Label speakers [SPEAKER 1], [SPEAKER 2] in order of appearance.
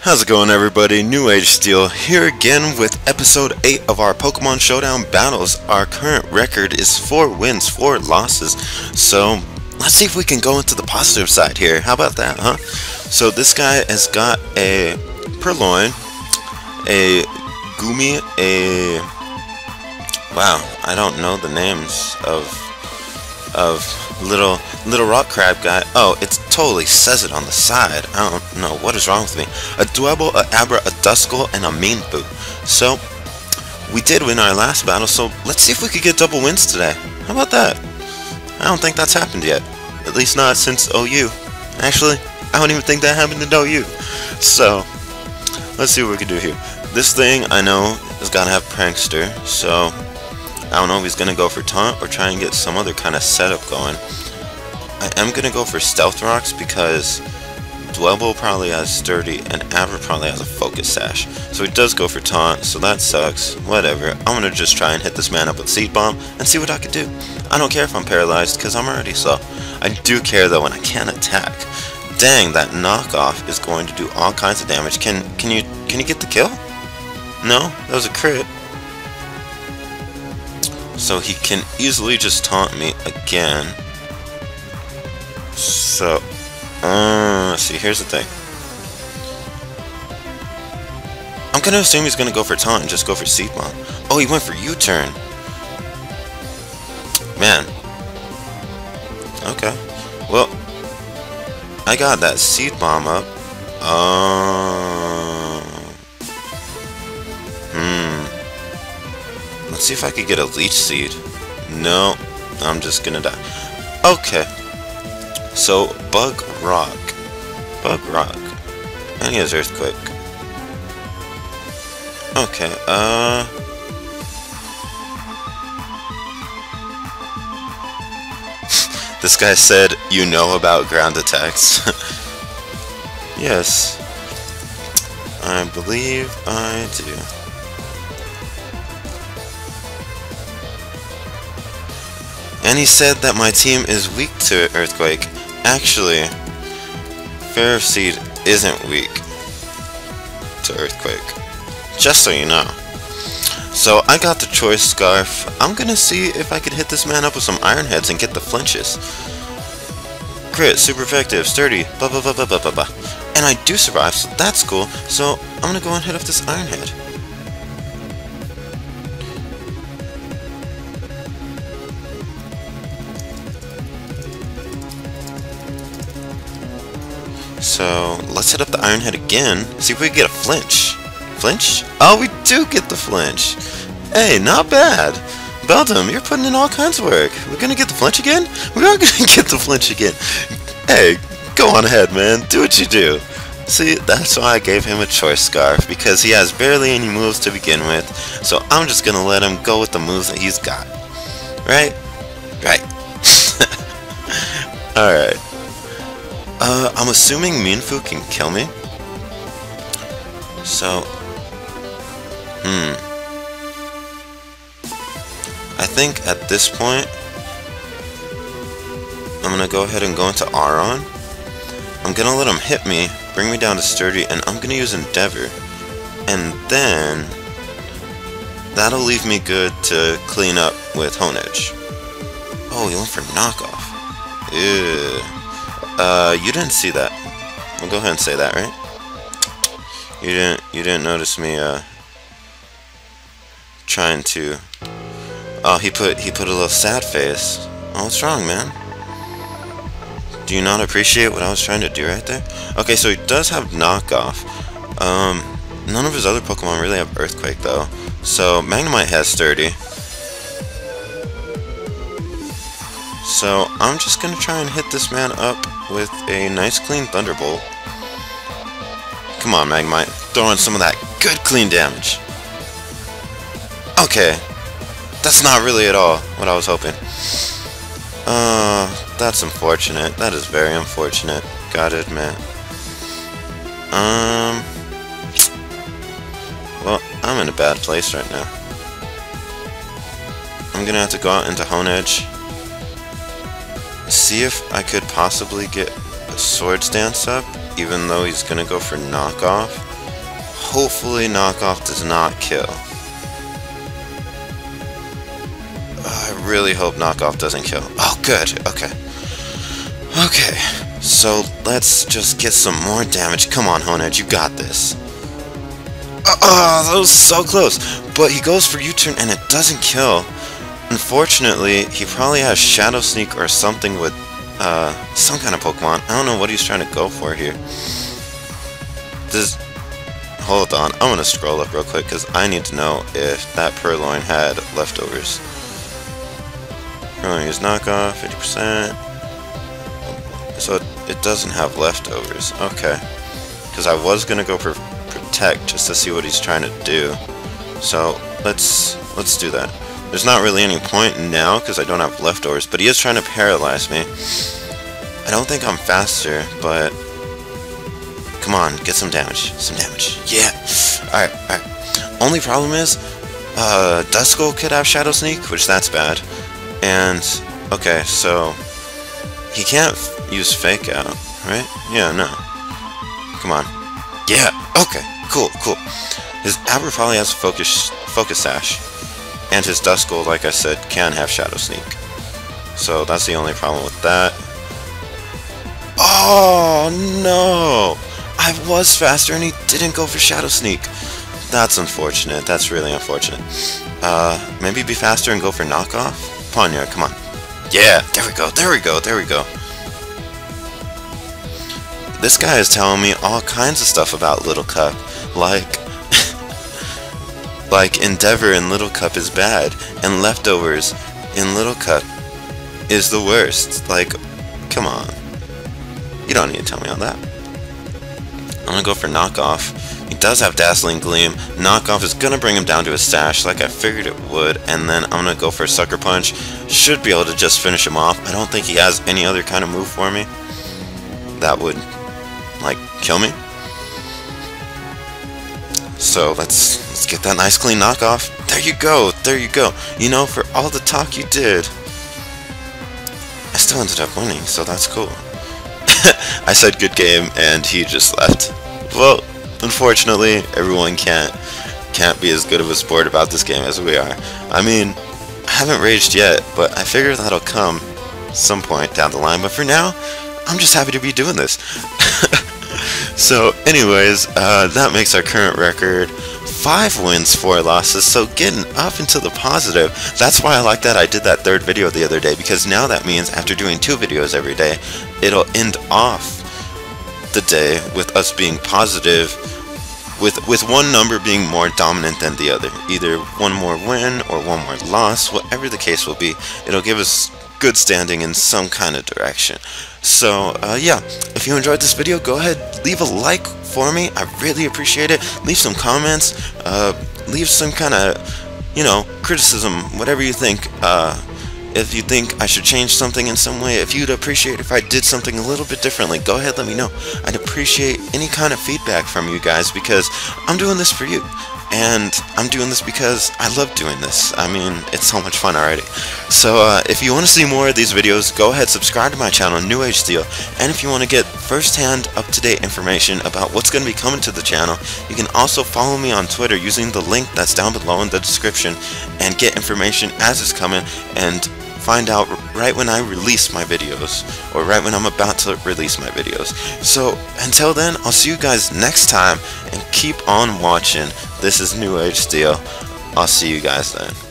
[SPEAKER 1] How's it going everybody? New Age Steel here again with episode 8 of our Pokemon Showdown battles. Our current record is 4 wins, 4 losses. So let's see if we can go into the positive side here. How about that, huh? So this guy has got a Purrloin, a Gumi, a... Wow, I don't know the names of of little little rock crab guy. Oh, it totally says it on the side. I don't know what is wrong with me. A Dwebble, a Abra, a Duskull, and a Mienfoo. So we did win our last battle. So let's see if we could get double wins today. How about that? I don't think that's happened yet. At least not since OU. Actually, I don't even think that happened in OU. So let's see what we can do here. This thing I know has got to have Prankster. So I don't know if he's going to go for Taunt or try and get some other kind of setup going. I am going to go for Stealth Rocks because Dwebble probably has Sturdy and Abra probably has a Focus Sash. So he does go for Taunt, so that sucks. Whatever. I'm going to just try and hit this man up with Seed Bomb and see what I can do. I don't care if I'm paralyzed because I'm already slow. I do care though when I can't attack. Dang, that knockoff is going to do all kinds of damage. Can can you can you get the kill? No, that was a crit. So he can easily just taunt me again. So, uh, see, here's the thing. I'm gonna assume he's gonna go for taunt and just go for seed bomb. Oh, he went for U-turn. Man. Okay. Well, I got that seed bomb up. Um. Hmm. Let's see if I could get a leech seed. No, I'm just gonna die. Okay. So, Bug Rock. Bug Rock. And he has Earthquake. Okay, uh... this guy said, you know about ground attacks. yes. I believe I do. And he said that my team is weak to Earthquake. Actually, Ferroseed isn't weak to Earthquake. Just so you know. So I got the Choice Scarf. I'm gonna see if I can hit this man up with some Iron Heads and get the flinches. Crit, super effective, sturdy, blah blah blah blah blah blah blah. And I do survive, so that's cool. So I'm gonna go and hit up this Iron Head. So, let's hit up the Iron Head again. See if we can get a flinch. Flinch? Oh, we do get the flinch. Hey, not bad. Beldum, you're putting in all kinds of work. We're gonna get the flinch again? We are gonna get the flinch again. Hey, go on ahead, man. Do what you do. See, that's why I gave him a choice scarf, because he has barely any moves to begin with, so I'm just gonna let him go with the moves that he's got. Right? Right. I'm assuming Mienfoo can kill me. So, hmm. I think at this point, I'm gonna go ahead and go into Aron. I'm gonna let him hit me, bring me down to Sturdy, and I'm gonna use Endeavor. And then, that'll leave me good to clean up with Honedge. Oh, he went for knockoff. Ew. Uh, you didn't see that. We'll go ahead and say that, right? You didn't. You didn't notice me. Uh, trying to. Oh, he put he put a little sad face. Oh, what's wrong, man? Do you not appreciate what I was trying to do right there? Okay, so he does have knockoff. Um, none of his other Pokemon really have Earthquake though. So Magnemite has Sturdy. So I'm just gonna try and hit this man up with a nice clean Thunderbolt. Come on, Magnemite. Throw in some of that good clean damage. Okay. That's not really at all what I was hoping. Uh, that's unfortunate. That is very unfortunate. Gotta admit. Um... Well, I'm in a bad place right now. I'm gonna have to go out into Honedge see if I could possibly get a Swords Dance up, even though he's gonna go for knockoff. hopefully knockoff does not kill. I really hope knockoff doesn't kill. Oh, good. Okay. Okay. So let's just get some more damage. Come on, Honedge, you got this. Oh, that was so close. But he goes for U-turn and it doesn't kill. Unfortunately, he probably has Shadow Sneak or something with uh, some kind of Pokemon. I don't know what he's trying to go for here. Does... Hold on, I'm gonna scroll up real quick because I need to know if that Purrloin had leftovers. Purrloin is knockoff, 50%. So it, it doesn't have leftovers. Okay. Because I was gonna go for Protect just to see what he's trying to do. So let's let's do that. There's not really any point now because I don't have leftovers, but he is trying to paralyze me. I don't think I'm faster, but come on, get some damage. Some damage. Yeah. Alright, alright. Only problem is, uh, Duskull could have Shadow Sneak, which that's bad. And, okay, so, he can't use Fake Out, right? Yeah, no. Come on. Yeah, okay, cool, cool. His Abra probably has Focus, focus Sash. And his Duskull, like I said, can have Shadow Sneak. So that's the only problem with that. Oh, no! I was faster and he didn't go for Shadow Sneak. That's unfortunate. That's really unfortunate. Uh, maybe be faster and go for knockoff? Panya, come on. Yeah, there we go, there we go, there we go. This guy is telling me all kinds of stuff about Little Cup, like like Endeavor in Little Cup is bad, and Leftovers in Little Cup is the worst. Like, come on. You don't need to tell me all that. I'm gonna go for Knockoff. He does have Dazzling Gleam. Knockoff is gonna bring him down to his stash like I figured it would, and then I'm gonna go for Sucker Punch. Should be able to just finish him off. I don't think he has any other kind of move for me that would, like, kill me. So let's let's get that nice clean knockoff. There you go, there you go. You know, for all the talk you did, I still ended up winning, so that's cool. I said good game, and he just left. Well, unfortunately, everyone can't can't be as good of a sport about this game as we are. I mean, I haven't raged yet, but I figure that'll come some point down the line. But for now, I'm just happy to be doing this. So anyways, uh, that makes our current record 5 wins, 4 losses, so getting up into the positive. That's why I like that I did that third video the other day, because now that means after doing two videos every day, it'll end off the day with us being positive, with, with one number being more dominant than the other. Either one more win or one more loss, whatever the case will be, it'll give us good standing in some kind of direction. So, uh, yeah, if you enjoyed this video, go ahead, leave a like for me. I really appreciate it. Leave some comments. Uh, leave some kind of, you know, criticism, whatever you think. Uh, if you think I should change something in some way, if you'd appreciate if I did something a little bit differently, go ahead, let me know. I'd appreciate any kind of feedback from you guys because I'm doing this for you and I'm doing this because I love doing this. I mean, it's so much fun already. So, uh, if you want to see more of these videos, go ahead, subscribe to my channel, New Age Steel, and if you want to get first-hand, up-to-date information about what's going to be coming to the channel, you can also follow me on Twitter using the link that's down below in the description, and get information as it's coming, and find out right when I release my videos, or right when I'm about to release my videos. So, until then, I'll see you guys next time, and keep on watching. This is New Age Steel. I'll see you guys then.